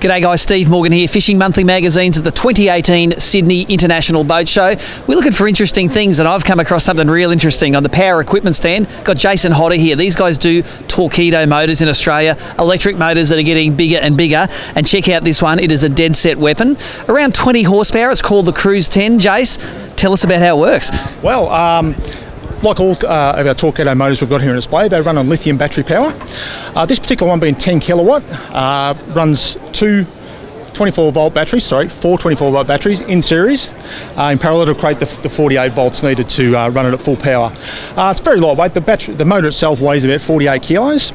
G'day guys, Steve Morgan here, Fishing Monthly Magazines at the 2018 Sydney International Boat Show. We're looking for interesting things and I've come across something real interesting on the power equipment stand. Got Jason Hodder here. These guys do Torqeedo motors in Australia, electric motors that are getting bigger and bigger. And check out this one, it is a dead set weapon. Around 20 horsepower, it's called the Cruise 10. Jace, tell us about how it works. Well, um, like all uh, of our Torqeedo motors we've got here on display, they run on lithium battery power. Uh, this particular one being 10 kilowatt, uh, runs two 24 volt batteries, sorry, four 24 volt batteries in series uh, in parallel to create the, the 48 volts needed to uh, run it at full power. Uh, it's very lightweight. The battery, the motor itself weighs about 48 kilos.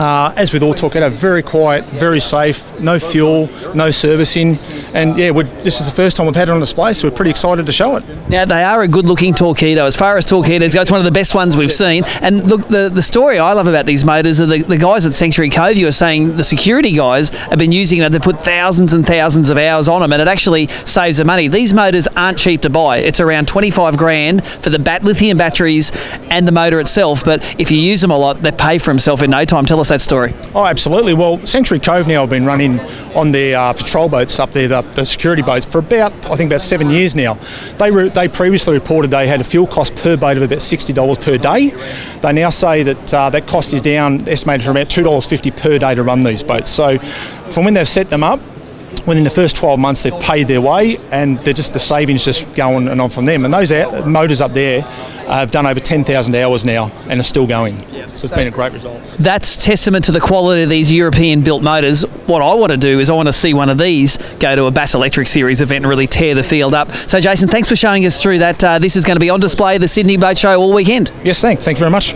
Uh, as with all Torqeedo, very quiet, very safe, no fuel, no servicing, and yeah, this is the first time we've had it on display, so we're pretty excited to show it. Now they are a good-looking Torqeedo. As far as Torqeedos go, it's one of the best ones we've seen. And look, the, the story I love about these motors are the, the guys at Sanctuary Cove. You are saying the security guys have been using them. They put thousands and thousands of hours on them, and it actually saves them money. These motors aren't cheap to buy. It's around 25 grand for the bat- lithium batteries and the motor itself. But if you use them a lot, they pay for themselves in no time. Tell us us that story. Oh, absolutely. Well, Sanctuary Cove now have been running on their uh, patrol boats up there, the, the, security boats, for about, I think, about seven years now. They, re- they previously reported they had a fuel cost per boat of about $60 per day. They now say that uh, that cost is down, estimated to about $2.50 per day to run these boats. So from when they've set them up, within the first 12 months they've paid their way and they're just the savings just going and on from them. And those out, motors up there have done over 10,000 hours now and are still going. So it's been a great result. That's testament to the quality of these European built motors. What I want to do is I want to see one of these go to a Bass Electric Series event and really tear the field up. So Jason thanks for showing us through that uh, this is going to be on display at the Sydney Boat Show all weekend. Yes thank, thank you very much